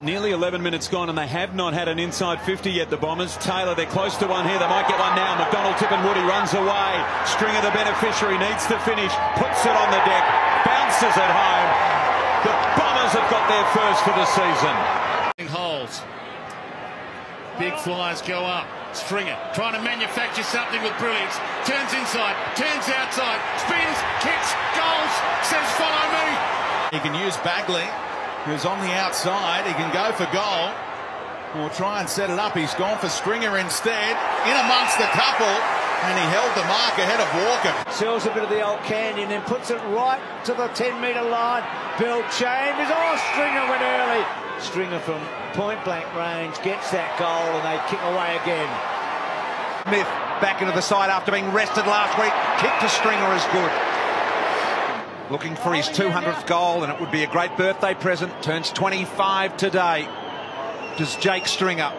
Nearly 11 minutes gone and they have not had an inside 50 yet, the Bombers. Taylor, they're close to one here. They might get one now. McDonald-Tipungwuti Woody runs away. Stringer, the beneficiary, needs to finish. Puts it on the deck. Bounces at home. The Bombers have got their first for the season. Holes. Big flies go up. Stringer trying to manufacture something with brilliance. Turns inside, turns outside, spins, kicks, goals, says follow me. He can use Bagley who's on the outside. He can go for goal or try and set it up. He's gone for Stringer instead, in amongst the couple, and he held the mark ahead of Walker. Sells a bit of the old canyon, then puts it right to the 10 metre line. Bill Chambers, oh, Stringer went early. Stringer from point blank range gets that goal and they kick away again. Smith back into the side after being rested last week. Kick to Stringer is good looking for his 200th goal, and it would be a great birthday present. Turns 25 today. Does Jake Stringer.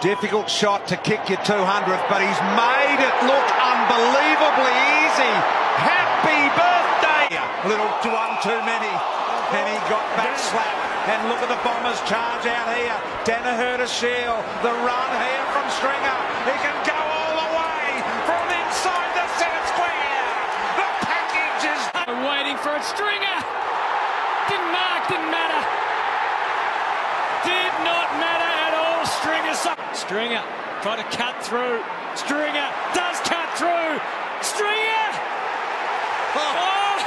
Difficult shot to kick your 200th, but he's made it look unbelievably easy. Happy birthday! A little one too many. And he got back slap. And look at the Bombers charge out here. Daniher to Shiel. The run here from Stringer. Waiting for it. Stringer didn't mark, didn't matter. Did not matter at all. Stringer, Stringer tried to cut through. Stringer does cut through. Stringer. Oh.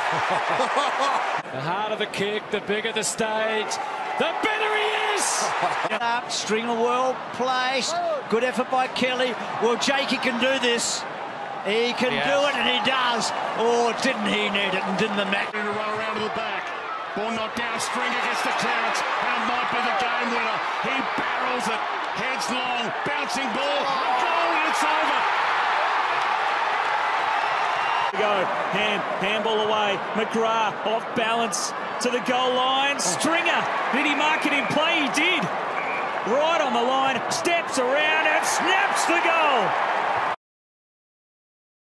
the harder the kick, the bigger the stage, the better he is. Up, Stringer well placed. Good effort by Kelly. Well, Jakey can do this. He can yes. do it, and he does. Oh, didn't he need it, and didn't the Mac? To run around to the back. Ball knocked down. Stringer gets the clearance. That might be the game winner. He barrels it. Heads long. Bouncing ball. A goal, and it's over. Go. Hand. Handball away. McGrath off balance to the goal line. Stringer. Did he mark it in play? He did. Right on the line. Steps around and snaps the goal.